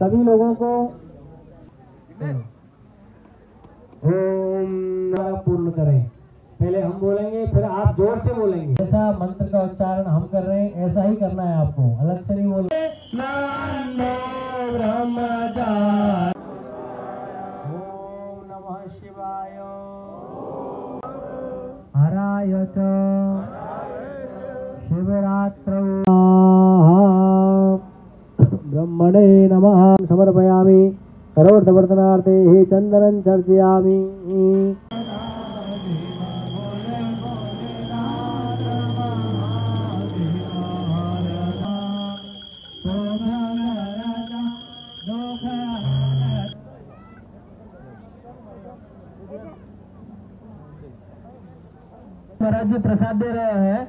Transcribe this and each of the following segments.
सभी लोगों को ओम पूर्ण करें। पहले हम बोलेंगे फिर आप ज़ोर से बोलेंगे। जैसा मंत्र का उच्चारण हम कर रहे हैं ऐसा ही करना है आपको। अलग से नहीं बोलना। ब्रह्मचार। ओम नमः शिवाय हराय ब्रह्मणे नमः समर्पयामि। करोर्थवर्धनार्थे हे चन्दनं चर्चयामि। महाराज जी, प्रसाद दे रहे हैं।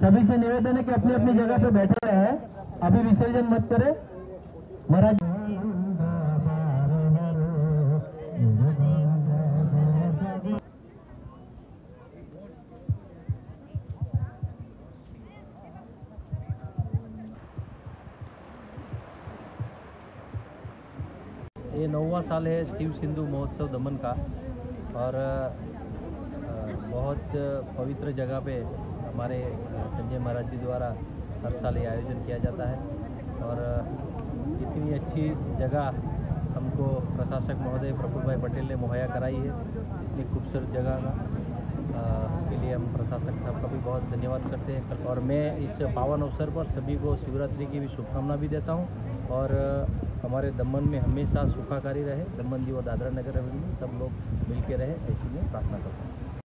सभी से निवेदन है कि अपनी अपनी जगह पे बैठे रहे। अभी विसर्जन मत करें। महाराज। ये नौवा साल है शिव सिंधु महोत्सव दमन का और बहुत पवित्र जगह पे हमारे संजय महाराज जी द्वारा हर साल ये आयोजन किया जाता है और इतनी अच्छी जगह हमको प्रशासक महोदय प्रफुल भाई पटेल ने मुहैया कराई है, इतनी खूबसूरत जगह का। उसके लिए हम प्रशासक साहब का भी बहुत धन्यवाद करते हैं। और मैं इस पावन अवसर पर सभी को शिवरात्रि की भी शुभकामना भी देता हूँ, और हमारे दमन में हमेशा सुखाकारी रहे। दमन जी और दादरा नगर हवेली में सब लोग मिल के रहे, ऐसी मैं प्रार्थना करता हूँ।